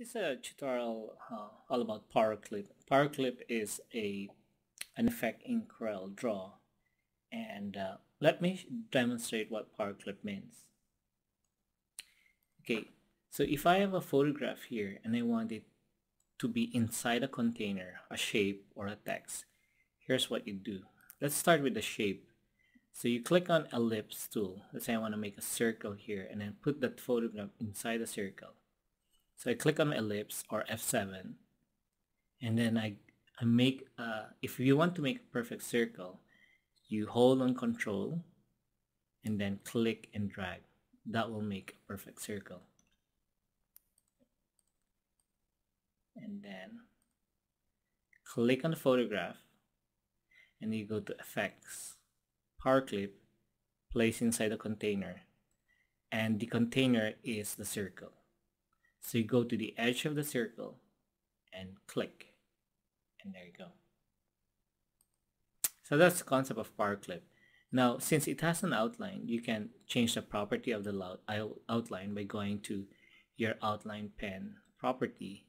This is a tutorial uh, all about Power Clip. Power Clip is a an effect in Corel Draw and uh, let me demonstrate what Power Clip means. Okay, so if I have a photograph here and I want it to be inside a container, a shape or a text, here's what you do. Let's start with the shape. So you click on ellipse tool. Let's say I want to make a circle here and then put that photograph inside the circle. So I click on ellipse or F7 and then I, I make, uh, if you want to make a perfect circle, you hold on control and then click and drag. That will make a perfect circle. And then click on the photograph and you go to effects, power clip, place inside the container and the container is the circle. So you go to the edge of the circle and click. And there you go. So that's the concept of power clip. Now, since it has an outline, you can change the property of the outline by going to your outline pen property.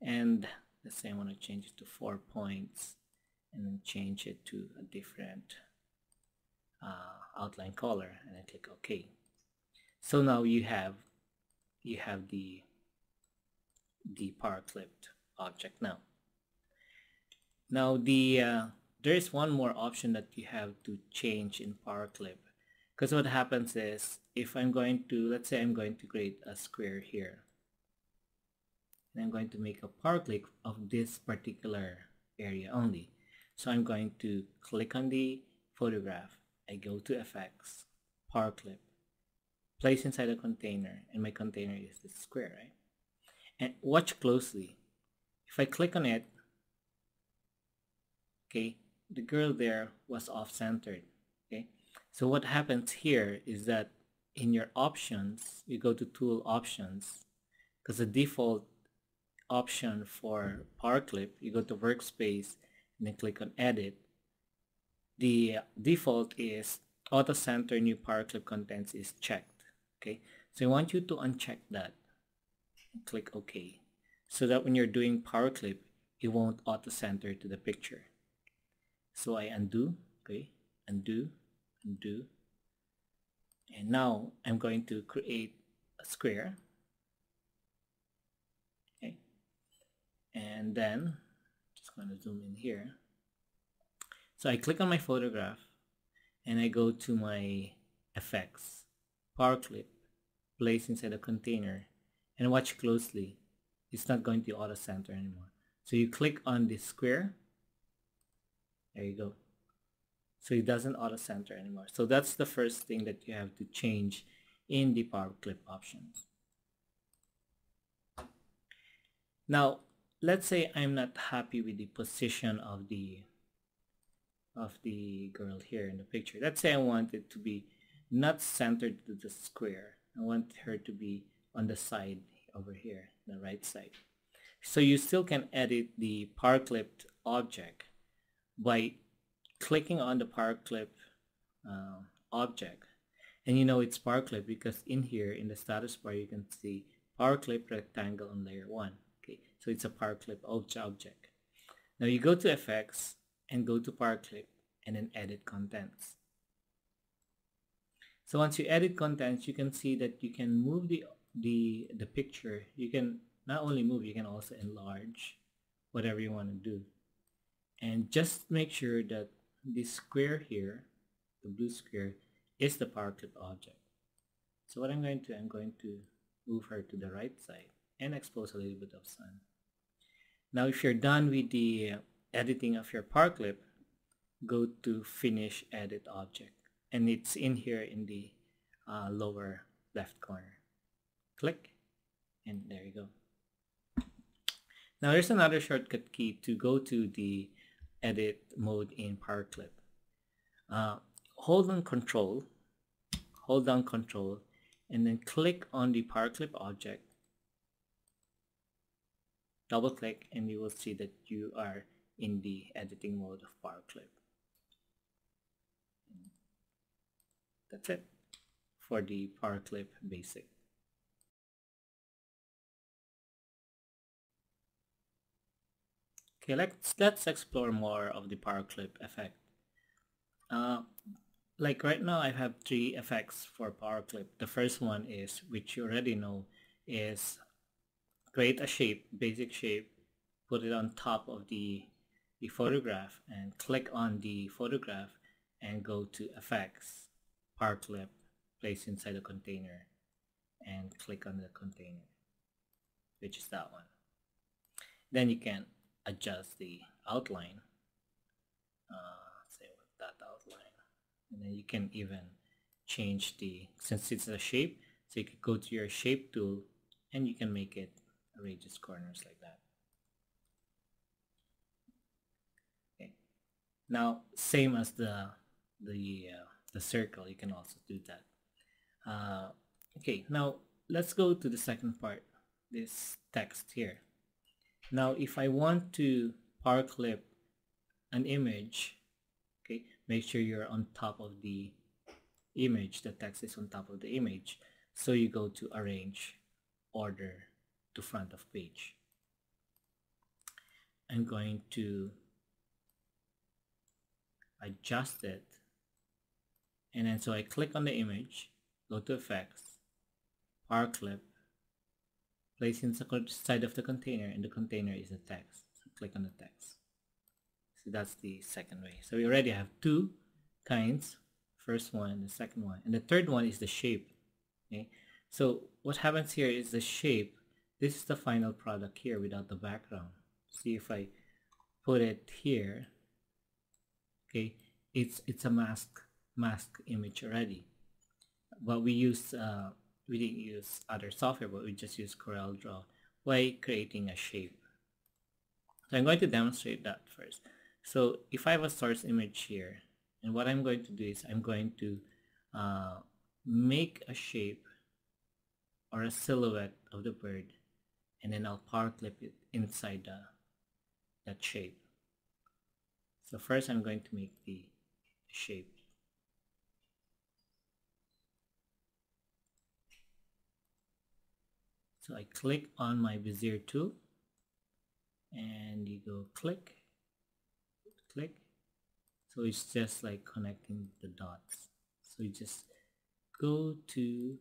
And let's say I want to change it to four points and then change it to a different uh, outline color and then click OK. So now you have you have the the power clipped object now. Now the uh, there is one more option that you have to change in power clip because what happens is if I'm going to let's say I'm going to create a square here and I'm going to make a power clip of this particular area only so I'm going to click on the photograph I go to effects power clip place inside a container and my container is this square right and watch closely. If I click on it okay the girl there was off-centered okay? So what happens here is that in your options you go to tool options because the default option for power clip you go to workspace and then click on edit. The default is auto center new power clip contents is checked okay? So I want you to uncheck that click OK so that when you're doing power clip it won't auto center to the picture. So I undo okay undo undo. And now I'm going to create a square okay? And then just going to zoom in here. So I click on my photograph and I go to my effects power clip place inside a container and watch closely. It's not going to auto center anymore. So you click on the square. There you go. So it doesn't auto center anymore. So that's the first thing that you have to change in the power clip options. Now, let's say I'm not happy with the position of the of the girl here in the picture. Let's say I want it to be not centered to the square. I want her to be on the side over here, the right side. So you still can edit the power clipped object by clicking on the power clip uh, object. And you know it's power clip because in here in the status bar you can see power clip rectangle on layer 1. Okay, so it's a power clip object. Now you go to effects and go to power clip and then edit contents. So once you edit contents, you can see that you can move the the the picture you can not only move you can also enlarge whatever you want to do. And just make sure that this square here the blue square is the power clip object. So what I'm going to I'm going to move her to the right side and expose a little bit of sun. Now if you're done with the editing of your power clip go to finish edit object. And it's in here in the uh, lower left corner click and there you go. Now there's another shortcut key to go to the edit mode in power clip. Uh, hold on control hold down control and then click on the power clip object. Double click and you will see that you are in the editing mode of power clip. That's it for the power clip basic Okay, let's let's explore more of the power clip effect. Uh, like right now I have three effects for power clip. The first one is, which you already know, is create a shape, basic shape, put it on top of the, the photograph and click on the photograph and go to effects, power clip, place inside the container and click on the container, which is that one. Then you can adjust the outline. Uh, say with that outline. And then you can even change the, since it's a shape, so you could go to your shape tool and you can make it radius corners like that. Okay. Now, same as the the uh, the circle, you can also do that. Uh, okay, now let's go to the second part, this text here. Now, if I want to power clip an image, okay, make sure you're on top of the image, the text is on top of the image. So you go to arrange, order to front of page. I'm going to adjust it and then so I click on the image, go to effects, power clip, place inside of the container and the container is the text. Click on the text. So that's the second way. So we already have two kinds. First one, and the second one. And the third one is the shape. Okay. So what happens here is the shape. This is the final product here without the background. See if I put it here. Okay. It's it's a mask mask image already. But we use uh, we didn't use other software, but we just use Corel Draw by creating a shape. So I'm going to demonstrate that first. So if I have a source image here, and what I'm going to do is I'm going to uh, make a shape or a silhouette of the bird, and then I'll power clip it inside the, that shape. So first I'm going to make the shape. So I click on my Bezier tool and you go click, click. So it's just like connecting the dots. So you just go to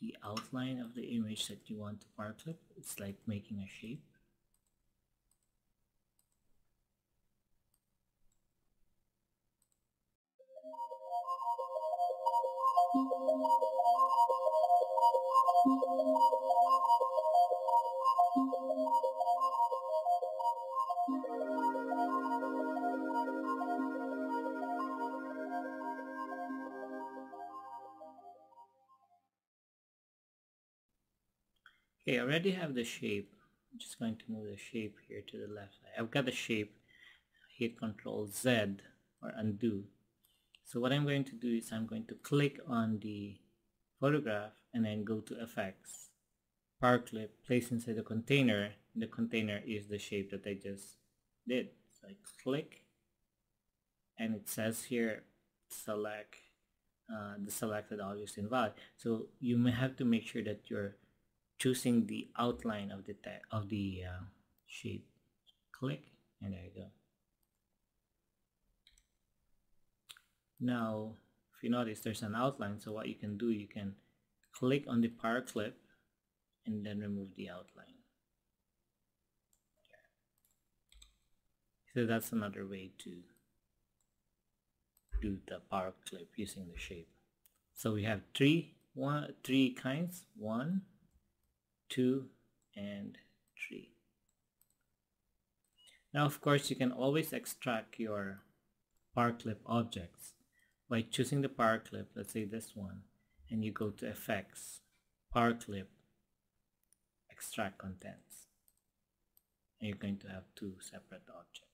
the outline of the image that you want to power clip. It's like making a shape. Okay, I already have the shape. I'm just going to move the shape here to the left. I've got the shape. Hit Control Z or undo. So what I'm going to do is I'm going to click on the photograph and then go to effects, power clip, place inside the container. The container is the shape that I just did. So I click and it says here select uh, the selected objects invalid. So you may have to make sure that you're choosing the outline of the of the uh, shape. Click and there you go. Now, if you notice there's an outline, so what you can do, you can click on the power clip and then remove the outline. So that's another way to do the power clip using the shape. So we have three, one, three kinds. One, 2 and 3. Now of course you can always extract your power clip objects by choosing the power clip, let's say this one, and you go to effects, power clip, extract contents. And you're going to have two separate objects.